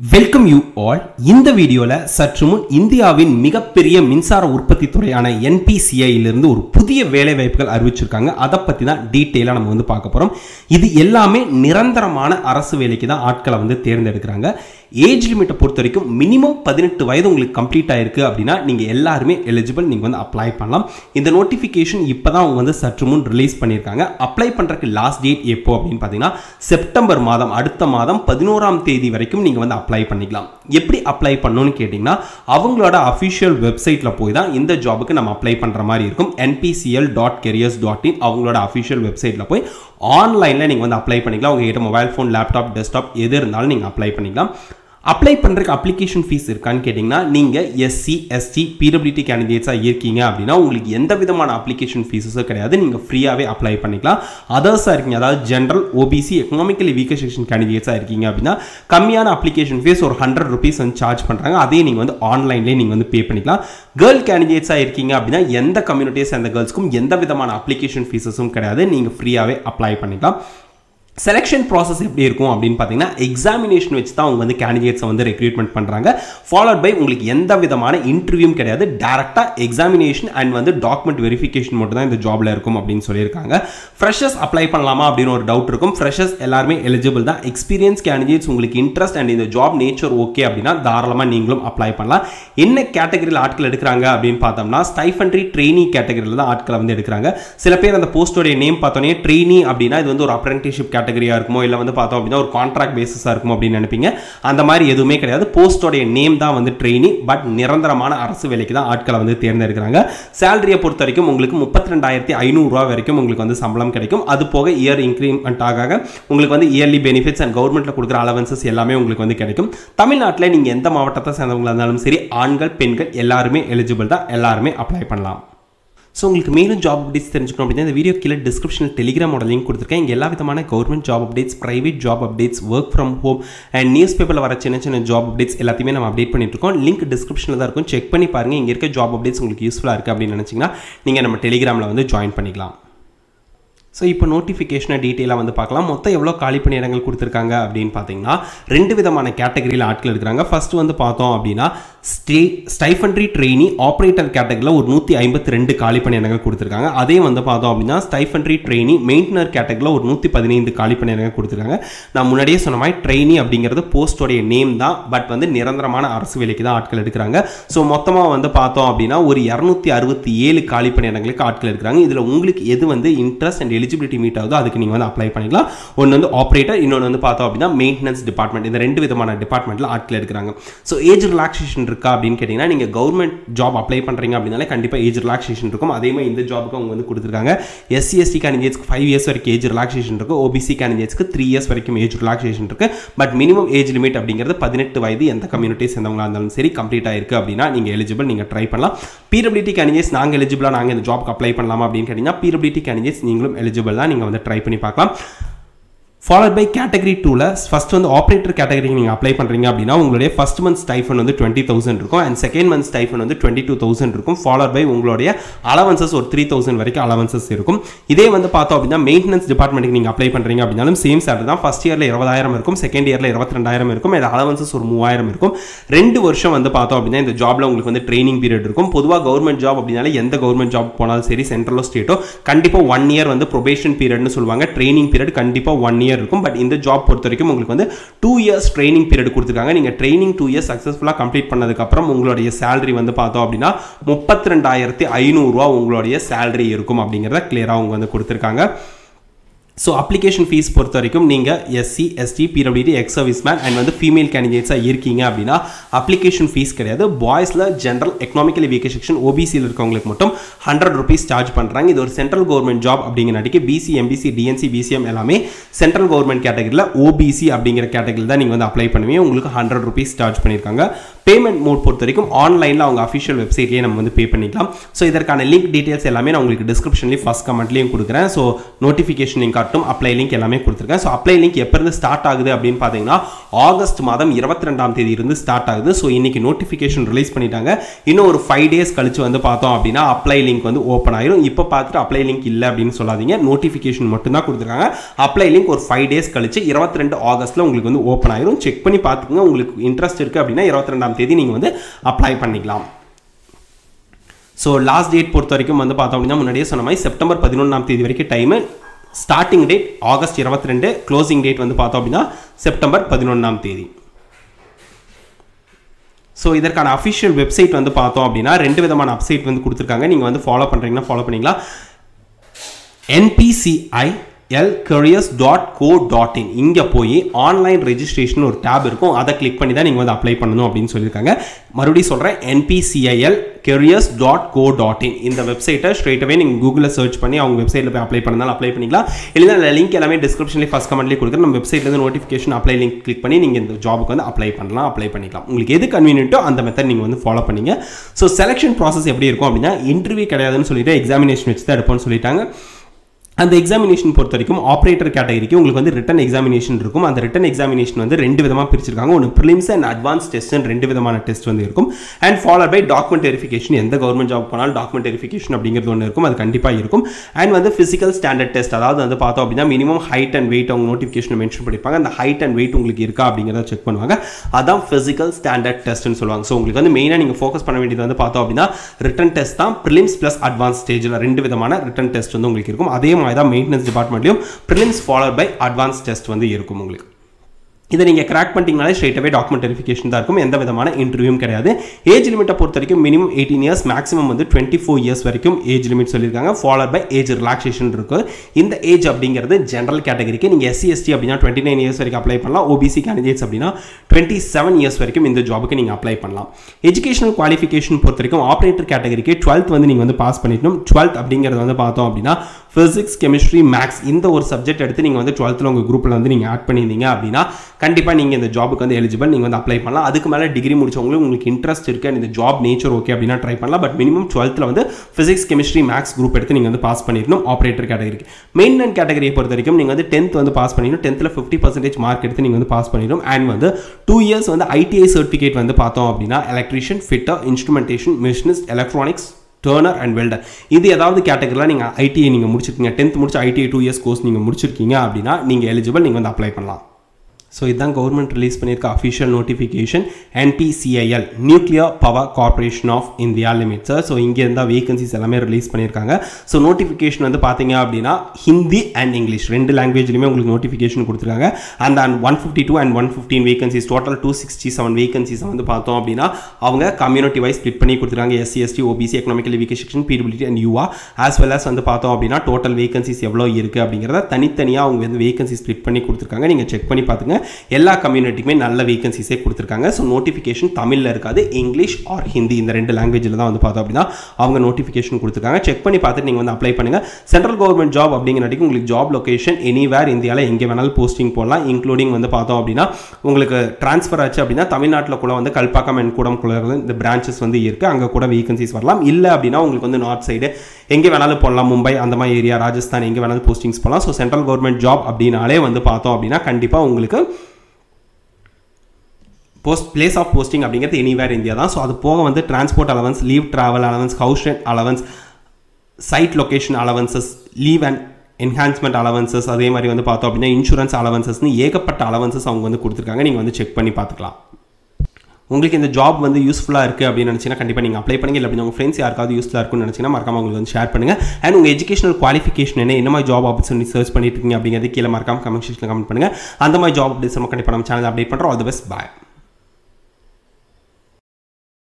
Welcome you all இந்த வீடியோவில் சற்று முன் இந்தியாவின் மிகப்பெரிய மின்சார உற்பத்தி துறையான என்பிசிஐயிலிருந்து ஒரு புதிய வேலை வாய்ப்புகள் அறிவிச்சிருக்காங்க. அதை பற்றி தான் டீட்டெயிலாக நம்ம வந்து பார்க்க போகிறோம் இது எல்லாமே நிரந்தரமான அரசு வேலைக்கு தான் ஆட்களை வந்து தேர்ந்தெடுக்கிறாங்க. ஏஜ் லிமிட்டை பொறுத்த வரைக்கும் மினிமம் பதினெட்டு வயது உங்களுக்கு கம்ப்ளீட் ஆயிருக்கு அப்படின்னா நீங்கள் எல்லாருமே எலிஜிபிள் நீங்கள் வந்து அப்ளை பண்ணலாம். இந்த நோட்டிஃபிகேஷன் இப்போ தான் அவங்க வந்து சற்று முன் ரிலீஸ் பண்ணியிருக்காங்க. அப்ளை பண்ணுறதுக்கு லாஸ்ட் டேட் எப்போ அப்படின்னு பார்த்தீங்கன்னா செப்டம்பர் மாதம் அடுத்த மாதம் பதினோராம் தேதி வரைக்கும் நீங்கள் வந்து அப்ளை பண்ணிக்கலாம். எப்படி அப்ளை பண்ணணும்னு கேட்டிங்கன்னா அவங்களோட அஃபிஷியல் வெப்சைட்டில் போய் தான் இந்த ஜாபுக்கு நம்ம அப்ளை பண்ணுற மாதிரி இருக்கும். NPCL dot careers dot in அவங்களோட அஃபிஷியல் வெப்சைட்டில் போய் ஆன்லைனில் நீங்கள் வந்து அப்ளை பண்ணிக்கலாம். உங்கள்கிட்ட மொபைல் ஃபோன் லேப்டாப் டெஸ்க்டாப் எது இருந்தாலும் நீங்கள் அப்ளை பண்ணிக்கலாம். அப்ளை பண்ணுறதுக்கு அப்ளிகேஷன் ஃபீஸ் இருக்கான்னு கேட்டிங்கன்னா நீங்கள் எஸ்சி எஸ்டி பிடபிள்யூடி கேண்டிடேட்ஸாக இருக்கீங்க அப்படின்னா உங்களுக்கு எந்த விதமான அப்ளிகேஷன் ஃபீஸஸும் கிடையாது. நீங்கள் ஃப்ரீயாகவே அப்ளை பண்ணிக்கலாம். அதர்ஸாக இருக்கீங்க அதாவது general OBC economically weaker section கேண்டிடேட்ஸாக இருக்கீங்க அப்படின்னா கம்மியான அப்ளிகேஷன் ஃபீஸ் ஒரு ஹண்ட்ரட் ருபீஸ் வந்து சார்ஜ் பண்ணுறாங்க அதே நீங்கள் வந்து ஆன்லைன்லேயே நீங்கள் வந்து பே பண்ணிக்கலாம். கேர்ள் கேண்டிடேட்ஸாக இருக்கீங்க அப்படின்னா எந்த கம்யூனிட்டியை அந்த கேர்ள்ஸ்க்கும் எந்த விதமான அப்ளிகேஷன் ஃபீஸஸும் கிடையாது. நீங்கள் ஃப்ரீயாகவே அப்ளை பண்ணிக்கலாம். செலெக்ஷன் ப்ராசஸ் எப்படி இருக்கும் அப்படின்னு பார்த்தீங்கன்னா எக்ஸாமினேஷன் வச்சு தான் அவங்க வந்து கேண்டிடேட்ஸை வந்து ரெக்ரூட்மெண்ட் பண்ணுறாங்க ஃபாலோட் பை உங்களுக்கு எந்த விதமான இன்டர்வியூம் கிடையாது. டேரெக்டாக எக்ஸாமினேஷன் அண்ட் வந்து டாக்குமெண்ட் வெரிஃபிகேஷன் மட்டும் தான் இந்த ஜாபில் இருக்கும் அப்படின்னு சொல்லியிருக்காங்க. ஃப்ரெஷர்ஸ் அப்ளை பண்ணலாமா அப்படின்னு ஒரு டவுட் இருக்கும். ஃப்ரெஷர்ஸ் எல்லாருமே எலிஜிபிள் தான். எக்ஸ்பீரியன்ஸ் கேண்டிடேட்ஸ் உங்களுக்கு இன்ட்ரெஸ்ட் அண்ட் இந்த ஜாப் நேச்சர் ஓகே அப்படின்னா தாராளமாக நீங்களும் அப்ளை பண்ணலாம். என்ன கேட்டகரியில் ஆட்கள் எடுக்கிறாங்க அப்படின்னு பார்த்தோம்னா ஸ்டைஃபன்ட்ரி ட்ரெயினி கேட்டகரியில் தான் ஆட்களை வந்து எடுக்கிறாங்க. சில பேர் அந்த போஸ்டோடைய நேம் பார்த்தோன்னே ட்ரெயினி அப்படின்னா இது வந்து ஒரு அப்ரெண்டிஷிப் கேட்டகரியாக இருக்குமோ இல்லை வந்து பார்த்தோம் அப்படின்னா ஒரு கான்ட்ராக்ட் பேசிஸாக இருக்கும் அப்படின்னு நினைப்பீங்க. அந்த மாதிரி எதுவுமே கிடையாது. போஸ்டோடைய நேம் தான் வந்து ட்ரெயினி பட் நிரந்தரமான அரசு வேலைக்கு தான் ஆட்களை வந்து தேர்ந்தெடுக்கிறாங்க. சேலரியை பொறுத்த வரைக்கும் உங்களுக்கு முப்பத்தி ரெண்டாயிரத்தி ஐநூறுரூவா வரைக்கும் உங்களுக்கு வந்து சம்பளம் கிடைக்கும். அது போக இயர் இன்க்ரிமெண்ட் ஆக உங்களுக்கு வந்து இயர்லி பெனிஃபிட்ஸ் அண்ட் கவர்மெண்ட்டில் கொடுக்குற அலவன்சஸ் எல்லாமே உங்களுக்கு வந்து கிடைக்கும். தமிழ்நாட்டில் நீங்கள் எந்த மாவட்டத்தை சேர்ந்தவங்களா இருந்தாலும் சரி ஆண்கள் பெண்கள் எல்லாருமே எலிஜிபிள் தான். எல்லாருமே அப்ளை பண்ணலாம். ஸோ உங்களுக்கு மேலும் ஜாப் அப்டேட்ஸ் தெரிஞ்சுக்கணும் அப்படின்னா இந்த வீடியோ கீழே டிஸ்கிரிப்ஷனில் டெலிகிராமோட லிங்க் கொடுத்துருக்கேன். இங்கே எல்லா விதமான government job updates private job updates work from home and news பேப்பரில் வர சின்ன சின்ன ஜாப் அப்டேட்ஸ் எல்லாத்தையுமே நம்ம அப்டேட் பண்ணிட்டு இருக்கோம் லிங்க் டிஸ்கிரிப்ஷனில் தான் இருக்கும். செக் பண்ணி பாருங்கள் இங்கே இருக்க ஜாப் அப்டேட்ஸ் உங்களுக்கு யூஸ்ஃபுல்லாக இருக்குது அப்படின்னு நினச்சிங்கன்னா நீங்கள் நம்ம டெலிகிராமில் வந்து ஜாயின் பண்ணிக்கலாம். ஸோ இப்போ நோட்டிஃபிகேஷனை டீட்டெயிலாக வந்து பார்க்கலாம். மொத்தம் எவ்வளோ காலி பணியிடங்கள் கொடுத்துருக்காங்க அப்படின்னு பார்த்தீங்கன்னா ரெண்டு விதமான கேட்டகரியில் ஆட்கள் இருக்கிறாங்க ஃபஸ்ட்டு வந்து பார்த்தோம் அப்படின்னா ஸ்டே ஸ்டைஃபன்ட்ரி ட்ரெயினி ஆப்ரேட்டர் கேட்டகரியில் ஒரு நூற்றி ஐம்பத்தி ரெண்டு காலி பணியிடங்கள் கொடுத்துருக்காங்க. அதே வந்து பார்த்தோம் அப்படின்னா ஸ்டைஃபன்ட்ரி ட்ரெயினி மெயின்டனர் கேட்டகரியில் ஒரு நூற்றி பதினைந்து காலி பணியிடங்கள் கொடுத்துருக்காங்க. நான் முன்னாடியே சொன்ன மாதிரி ட்ரெயினி அப்படிங்கிறது போஸ்டோடைய நேம் தான். பட் வந்து நிரந்தரமான அரசு வேலைக்கு தான் ஆட்கள் எடுக்கிறாங்க. ஸோ மொத்தமாக வந்து பார்த்தோம் அப்படின்னா ஒரு இரநூத்தி அறுபத்தி ஏழு காலி பணியிடங்களுக்கு ஆட்கள் எடுக்கிறாங்க. இதில் உங்களுக்கு எது வந்து இன்ட்ரெஸ்ட் அண்ட் எலிஜிபிலிட்டி மீட் ஆகுதோ அதுக்கு நீங்கள் வந்து அப்ளை பண்ணிக்கலாம். ஒன்று வந்து ஆப்ரேட்டர் இன்னொன்று வந்து பார்த்தோம் அப்படின்னா மெயின்டெனன்ஸ் டிபார்ட்மெண்ட் இந்த ரெண்டு விதமான டிபார்ட்மெண்ட்டில் ஆட்கள் எடுக்கிறாங்க. ஸோ ஏஜ் ரிலாக்ஸேஷன் இருக்கா அப்படின்னு கேட்டிங்கன்னா நீங்கள் கவர்மெண்ட் ஜாப் அப்ளை பண்ணுறீங்க அப்படின்னாலே கண்டிப்பாக ஏஜ் ரிலாக்ஸேஷன் இருக்கும். அதே மாதிரி இந்த ஜாபுக்கு அவங்க வந்து கொடுத்துருக்காங்க. எஸ்சி எஸ்டி கேண்டிடேட்ஸ்க்கு ஃபைவ் இயர்ஸ் வரைக்கும் ஏஜ் ரிலாக்ஸேஷன் இருக்குது ஓபிசி கேண்டிடேட்ஸ்க்கு த்ரீ இயர்ஸ் வரைக்கும் ஏஜ் ரிலாக்ஸேஷன் இருக்குது பட் மினிமம் ஏஜ் லிமிட் அப்படிங்கிறது பதினெட்டு வயது எந்த கம்யூனிட்டி சேர்ந்தவங்களா இருந்தாலும் சரி கம்ப்ளீட் ஆயிருக்கு அப்படின்னா நீங்கள் எலிஜிபிள் நீங்கள் ட்ரை பண்ணலாம். பிடபிலிட்டி கேண்டிடேட்ஸ் நாங்கள் எலிஜிபிளாக நாங்கள் இந்த ஜாப்க்கு அப்ளை பண்ணலாமா அப்படின்னு கேட்டிங்கன்னா பிடபிலிட்டி கேண்டிடேட்ஸ் நீங்களும் எலிஜிபிள் தான் நீங்கள் வந்து ட்ரை பண்ணி பார்க்கலாம். ஃபாலோட் பை கேட்டகரி டூவில் ஃபஸ்ட் வந்து ஆப்ரேட்டர் கேட்டகரிக்கு நீங்கள் அப்ளை பண்ணுறீங்க அப்படின்னா உங்களுடைய ஃபஸ்ட் மந்த் ஸ்டைஃபன் வந்து டுவெண்ட்டி தௌசண்ட் இருக்கும் அண்ட் செகண்ட் மந்த் ஸ்டைஃபன் வந்து டுவெண்ட்டி டூ தௌசண்ட் இருக்கும். ஃபாலோட் பை உங்களுடைய அலவன்சஸ் ஒரு த்ரீ தௌசண்ட் வரைக்கும் அலவன்சஸ் இருக்கும். இதே வந்து பார்த்தோம் அப்படின்னா மெயின்டெனன்ஸ் டிபார்ட்மெண்ட்டுக்கு நீங்கள் அப்ளை பண்ணுறீங்க அப்படின்னாலும் சேம் சேலரி தான். ஃபஸ்ட் இயரில் இருபதாயிரம் இருக்கும் செகண்ட் இயரில் இருபத்தி ரெண்டாயிரம் இருக்கும் இது அலவன்சஸ் ஒரு மூவாயிரம் இருக்கும். ரெண்டு வருஷம் வந்து பார்த்தோம் அப்படின்னா இந்த ஜாபில் உங்களுக்கு வந்து ட்ரைனிங் பீரியட் இருக்கும். பொதுவாக கவர்மெண்ட் ஜாப் அப்படின்னாலே எந்த கவர்மெண்ட் ஜாப் போனாலும் சரி சென்ட்ரலோ ஸ்டேட்டோ கண்டிப்பாக ஒன் இயர் வந்து ப்ரொபேஷன் பீரியட்னு சொல்லுவாங்க. ட்ரைனிங் பீரியட் கண்டிப்பாக ஒன் இயர் இருக்கும். பட் இந்த ஜாப் பொறுத்த வரைக்கும் உங்களுக்கு வந்து டூ இயர்ஸ் ட்ரைனிங் பீரியட் கொடுத்துருக்காங்க. நீங்கள் ட்ரைனிங் டூ இயர்ஸ் சக்ஸஸ்ஃபுல்லாக கம்ப்ளீட் பண்ணதுக்கப்புறம் உங்களுடைய சேலரி வந்து பார்த்தோம் அப்படின்னா முப்பத்தி ரெண்டாயிரத்தி ஐநூறுரூவா உங்களுடைய சேலரி இருக்கும் அப்படிங்கிறத கிளியராக அவங்க வந்து கொடுத்துருக்காங்க. ஸோ அப்ளிகேஷன் ஃபீஸ் பொறுத்த வரைக்கும் நீங்கள் SC ST PWD ex service man and வந்து ஃபீமேல் கேண்டிடேட்ஸாக இருக்கீங்க அப்படின்னா அப்ளிகேஷன் ஃபீஸ் கிடையாது. பாய்ஸில் ஜென்ரல் எக்கனாமிக்கலி வீக்க செக்ஷன் ஓபிசியில் இருக்கவங்களுக்கு மட்டும் ஹண்ட்ரட் ருபீஸ் சார்ஜ் பண்ணுறாங்க இது ஒரு சென்ட்ரல் கவர்மெண்ட் ஜாப் அப்படிங்கிறனாட்டிக்கு பிசி எம்பிசி டிஎன்சி பிசிஎம் எல்லாமே சென்ட்ரல் கவர்மெண்ட் கேட்டகரியில் ஓபிசி அப்படிங்கிற கேட்டகரியில் தான் நீங்கள் வந்து அப்ளை பண்ணுவீங்க. உங்களுக்கு ஹண்ட்ரட் ருபீஸ் சார்ஜ் பண்ணியிருக்காங்க. பேமெண்ட் மோட் பொறுத்த வரைக்கும் ஆன்லைனில் அவங்க அஃபிஷியல் வெப்சைட்லேயே நம்ம வந்து பே பண்ணிக்கலாம். ஸோ இதற்கான லிங்க் டீட்டெயில்ஸ் எல்லாமே நான் உங்களுக்கு டிஸ்கிரிப்ஷன்லேயும் ஃபஸ்ட் கமெண்ட்லேயும் கொடுக்குறேன். ஸோ நோட்டிஃபிகேஷன் லிங்க் ஆகட்டும் அப்ளை லிங்க் எல்லாமே கொடுத்துருக்கேன். ஸோ அப்ளை லிங்க் எப்போருந்து ஸ்டார்ட் ஆகுது அப்படின்னு பார்த்தீங்கன்னா ஆகஸ்ட் மாதம் இருபத்தி ரெண்டாம் தேதி இருந்து ஸ்டார்ட் ஆகுது. ஸோ இன்னைக்கு நோட்டிஃபிகேஷன் ரிலீஸ் பண்ணிட்டாங்க. இன்னும் ஒரு ஃபைவ் டேஸ் கழிச்சு வந்து பார்த்தோம் அப்படின்னா அப்ளை லிங்க் வந்து ஓப்பன் ஆயிரும். இப்போ பார்த்துட்டு அப்ளை லிங்க் இல்லை அப்படின்னு சொல்லாதீங்க. நோட்டிஃபிகேஷன் மட்டும்தான் கொடுத்துருக்காங்க. அப்ளை லிங்க் ஒரு ஃபைவ் டேஸ் கழிச்சு இருபத்தி ரெண்டு ஆகஸ்ட்டில் உங்களுக்கு வந்து ஓப்பன் ஆயிரும். செக் பண்ணி பார்த்துக்கோங்க. உங்களுக்கு இன்ட்ரெஸ்ட் இருக்குது அப்படின்னா இருபத்தி ரெண்டாம் தேதி நீங்கள் வந்து அப்ளை பண்ணிக்கலாம். ஸோ லாஸ்ட் டேட் பொறுத்த வரைக்கும் வந்து பார்த்தோம் அப்படின்னா முன்னாடியே சொன்ன மாதிரி செப்டம்பர் பதினொன்றாம் தேதி வரைக்கும் டைமு ஸ்டார்டிங் டேட் ஆகஸ்ட் இருபத்தி ரெண்டு க்ளோசிங் டேட் வந்து பார்த்தோம் அப்படின்னா செப்டம்பர் பதினொன்றாம் தேதி. ஸோ இதற்கான அஃபிஷியல் வெப்சைட் வந்து பார்த்தோம் அப்படின்னா ரெண்டு விதமான வெப்சைட் வந்து கொடுத்துருக்காங்க. நீங்கள் வந்து ஃபாலோ பண்ணுறீங்கன்னா ஃபாலோ பண்ணிக்கலாம். NPCI L dot co dot in இங்கே போய் ஆன்லைன் ரெஜிஸ்ட்ரேஷன் ஒரு டேப் இருக்கும். அதை கிளிக் பண்ணி தான் நீங்கள் வந்து அப்ளை பண்ணணும் அப்படின்னு சொல்லியிருக்காங்க. மறுபடியும் சொல்கிறேன் NPCIL careers dot co dot in இந்த வெப்சைட்டை ஸ்ட்ரெயிட்டவே நீங்கள் கூகுளில் சர்ச் பண்ணி அவங்க வெப்சைட்டில் போய் அப்ளை பண்ணாலும் அப்ளை பண்ணிக்கலாம். இல்லைனா லிங்க் எல்லாமே டிஸ்கிரிப்ஷன்லேயே ஃபஸ்ட் கமெண்ட்லேயே கொடுக்குறேன் நம்ம வெப்சைட்லேருந்து நோட்டிஃபிகேஷன் அப்ளை லிங்க் கிளிக் பண்ணி நீங்கள் இந்த ஜாபுக்கு வந்து அப்ளை பண்ணலாம் அப்ளை பண்ணிக்கலாம். உங்களுக்கு எது கன்வீனியன்ட்டோ அந்த மெத்தட் நீங்கள் வந்து ஃபாலோ பண்ணிங்க. ஸோ செலெக்ஷன் ப்ராசஸ் எப்படி இருக்கும் அப்படின்னா இன்டர்வியூ கிடையாதுன்னு சொல்லிட்டு எக்ஸாமினேஷன் வச்சு தான் எடுப்போம்னு சொல்லிட்டாங்க. அந்த எக்ஸாமினேஷன் பொறுத்த வரைக்கும் ஆப்ரேட்டர் கேட்டகரிக்கு உங்களுக்கு வந்து ரிட்டன் எக்ஸாமினேஷன் இருக்கும். அந்த ரிட்டன் எக்ஸாமினேஷன் வந்து ரெண்டு விதமாக பிரிச்சிருக்காங்க. ஒன்று ப்ரிலிம்ஸ் அண்ட் அட்வான்ஸ் டெஸ்ட் ரெண்டு விதமான டெஸ்ட் வந்து இருக்கும். And follow by document verification எந்த கவர்மெண்ட் ஜாப் போனாலும் டாக்குமெண்ட் வெரிஃபிகேஷன் அப்படிங்கிறது ஒன்று இருக்கும். அது கண்டிப்பாக இருக்கும். அண்ட் வந்து ஃபிசிக்கல் ஸ்டாண்டர்ட் டெஸ்ட் அதாவது வந்து பார்த்தோம் அப்படின்னா மினிமம் ஹைட் அண்ட் வெயிட் அவங்க நோட்டிஃபிகேஷன் மென்ஷன் பண்ணியிருப்பாங்க. அந்த ஹைட் அண்ட் வெயிட் உங்களுக்கு இருக்கா அப்படிங்கிறத செக் பண்ணுவாங்க. அதான் ஃபிசிக்கல் ஸ்டாண்டர்ட் டெஸ்ட்னு சொல்லுவாங்க. ஸோ உங்களுக்கு வந்து மெயினாக நீங்கள் ஃபோக்கஸ் பண்ண வேண்டியது வந்து பார்த்தோம் அப்படின்னா ரிட்டன் டெஸ்ட் தான் ப்ரிலிம்ஸ் ப்ளஸ் அட்வான்ஸ் ஸ்டேஜில் ரெண்டு விதமான ரிட்டன் டெஸ்ட் வந்து உங்களுக்கு இருக்கும். அதே மாதிரி தான் maintenance டிபார்ட்மெண்ட்லையும் prelims followed by advance test வந்து இருக்கும் உங்களுக்கு. இதை நீங்கள் கிராக் பண்ணிட்டீங்கனாலே ஸ்ட்ரெயிட்டாகவே டாக்குமெண்ட் வெரிஃபிகேஷன் தான் இருக்கும். எந்த விதமான இன்டர்வியூவும் கிடையாது. ஏஜ் லிமிட்டை பொறுத்த வரைக்கும் மினிமம் எயிட்டீன் இயர்ஸ் மேக்ஸிமம் வந்து டுவெண்ட்டி ஃபோர் இயர்ஸ் வரைக்கும் ஏஜ் லிமிட் சொல்லியிருக்காங்க. ஃபாலோட் பை ஏஜ் ரிலாக்ஸேஷன் இருக்குது இந்த ஏஜ் அப்படிங்கிறது ஜென்ரல் கேட்டகரிக்கு நீங்கள் எஸ்சி எஸ்டி அப்படின்னா டுவெண்ட்டி நைன் இயர்ஸ் வரைக்கும் அப்ளை பண்ணலாம். ஓபிசி கேண்டிடேட்ஸ் அப்படின்னா டுவெண்ட்டி செவன் இயர்ஸ் வரைக்கும் இந்த ஜாபுக்கு நீங்கள் அப்ளை பண்ணலாம். எஜுகேஷனல் குவாலிஃபிகேஷன் பொறுத்த வரைக்கும் ஆப்ரேட்டர் கேட்டகரிக்கு டுவெல்த் வந்து நீங்கள் வந்து பாஸ் பண்ணிடணும். டுவெல்த் அப்படிங்கிறது வந்து பார்த்தோம் அப்படின்னா ஃபிசிக்ஸ் கெமிஸ்ட்ரி மேக்ஸ் இந்த ஒரு சப்ஜெக்ட் எடுத்து நீங்கள் வந்து டுவெல்த்தில் உங்கள் குரூப்பில் வந்து நீங்கள் ஆட் பண்ணியிருந்தீங்க அப்படின்னா கண்டிப்பாக நீங்கள் இந்த ஜாபுக்கு வந்து எலிஜிபிள் நீங்கள் வந்து அப்ளை பண்ணலாம். அதுக்கு மேலே டிகிரி முடிச்சவங்களுக்கு உங்களுக்கு இன்ட்ரெஸ்ட் இருக்குது இந்த ஜாப் நேச்சர் ஓகே அப்படின்னா ட்ரை பண்ணலாம். பட் மினிமம் டுவெல்த்தில் வந்து ஃபிசிக்ஸ் கெமிஸ்ட்ரி மேக்ஸ் குரூப் எடுத்து நீங்கள் வந்து பாஸ் பண்ணிடணும். ஆப்ரேட்டர் கேட்டகரிக்கு அண்ட் கேட்டகரியை பொறுத்த வரைக்கும் நீங்கள் வந்து டென்த் வந்து பாஸ் பண்ணிடணும். டென்த்தில் ஃபிஃப்டி பர்சன்டேஜ் மார்க் எடுத்து நீங்கள் வந்து பாஸ் பண்ணிடணும். அண்ட் வந்து டூ இயர்ஸ் வந்து ஐடிஐ சர்டிஃபிகேட் வந்து பார்த்தோம் அப்படின்னா electrician fitter instrumentation machinist electronics turner and welder இது ஏதாவது கேட்டகரியில் நீங்கள் ஐடிஐ நீங்கள் முடிச்சிருக்கீங்க. டென்த் முடிச்சு ஐடிஐ டூ இயர்ஸ் கோர்ஸ் நீங்கள் முடிச்சிருக்கீங்க அப்படின்னா நீங்கள் எலிஜிபிள் நீங்கள் வந்து அப்ளை பண்ணலாம். ஸோ இதுதான் கவர்மெண்ட் ரிலீஸ் பண்ணியிருக்க official notification NPCIL nuclear power corporation of India limits so இங்கே இருந்தால் வேகன்சிஸ் எல்லாமே ரிலீஸ் பண்ணியிருக்காங்க. ஸோ நோட்டிஃபிகேஷன் வந்து பார்த்தீங்க அப்படின்னா ஹிந்தி அண்ட் இங்கிலீஷ் ரெண்டு லாங்குவேஜ்லையுமே உங்களுக்கு நோட்டிஃபிகேஷன் கொடுத்துருக்காங்க. அந்த one fifty two and one fifteen vacancies total two sixty seven vacancies வந்து பார்த்தோம் அப்படின்னா அவங்க கம்யூனிட்டி வைஸ் ஸ்பிட் பண்ணி கொடுத்துருக்காங்க. SC ST OBC economical weaker section பிடபிலிட்டி and UR as well as வந்து பார்த்தோம் அப்படின்னா டோட்டல் வேகன்சிஸ் எவ்வளோ இருக்குது அப்படிங்கிறத தனித்தனியாக அவங்க வந்து வேகன்சி ஸ்பிட் பண்ணி கொடுத்துருக்காங்க. நீங்கள் செக் பண்ணி பார்த்துங்க. எல்லா கம்யூனிட்டிக்குமே நல்ல வேகன்சிஸே கொடுத்துருக்காங்க. ஸோ நோட்டிஃபிகேஷன் தமிழில் இருக்காது இங்கிலீஷ் ஆர் ஹிந்தி இந்த ரெண்டு லாங்குவேஜில் தான் வந்து பார்த்தோம் அப்படின்னா அவங்க நோட்டிஃபிகேஷன் கொடுத்துருக்காங்க. செக் பண்ணி பார்த்துட்டு நீங்கள் வந்து அப்ளை பண்ணுங்கள் சென்ட்ரல் கவர்மெண்ட் ஜாப் அப்படிங்கிறதுக்கு உங்களுக்கு ஜாப் லொக்கேஷன் எனிவேர் இந்தியாவில் எங்கே வேணாலும் போஸ்டிங் போடலாம். இன்க்ளூடிங் வந்து பார்த்தோம் அப்படின்னா உங்களுக்கு ட்ரான்ஸ்ஃபர் ஆச்சு அப்படின்னா தமிழ்நாட்டில் கூட வந்து கல்பாக்கம் அண்ட் கூடம் கூட இந்த பிரான்ச்சஸ் வந்து இருக்குது அங்கே கூட வேகன்சிஸ் வரலாம். இல்லை அப்படின்னா உங்களுக்கு வந்து நார்த் சைடு எங்கே வேணாலும் போடலாம். மும்பை அந்த மாதிரி ஏரியா ராஜஸ்தான் எங்கே வேணாலும் போஸ்டிங்ஸ் போகலாம் ஸோ சென்ட்ரல் கவர்மெண்ட் ஜாப் அப்படின்னாலே வந்து பார்த்தோம் அப்படின்னா கண்டிப்பாக உங்களுக்கு போஸ்ட் பிளேஸ் ஆஃப் போஸ்டிங் அப்படிங்கிறது எனிவேர் இந்தியா தான். ஸோ அது போக வந்து transport allowance leave travel allowance house rent allowance site location allowances leave and enhancement allowances அதே மாதிரி வந்து பார்த்தோம் அப்படின்னா இன்சூரன்ஸ் அலவன்சஸ்னு ஏகப்பட்ட அலவன்சஸ் அவங்க வந்து கொடுத்துருக்காங்க. நீங்கள் வந்து செக் பண்ணி பார்த்துக்கலாம். உங்களுக்கு இந்த ஜாப் வந்து யூஸ்ஃபுல்லாக இருக்குது அப்படின்னு நினச்சிங்கன்னா கண்டிப்பாக நீங்கள் அப்ளை பண்ணுங்க. இல்லை அப்படி உங்கள் ஃப்ரெண்ட்ஸ் யாருக்காவது யூஸ்ஃபுல்லாக இருக்கும்னு நினச்சிங்கன்னா மறக்காம உங்களுக்கு வந்து ஷேர் பண்ணுங்கள் அண்ட் உங்கள் எஜுகேஷனல் குவாலிஃபிகேஷன் என்ன என்ன மாதிரி ஜாப் ஆப்பர்ச்சுனிட்டி சர்ச் பண்ணிட்டு இருக்கீங்க அப்படிங்கிறது கீழே மறக்காம கமெண்ட் செக்ஷனில் கமெண்ட் பண்ணுங்கள் அந்த மாதிரி ஜாப் அப்டேட்ஸ் நம்ம கண்டிப்பாக நம்ம சேனல் அப்டேட் பண்ணுறோம் ஆல் த பெஸ்ட் பாய்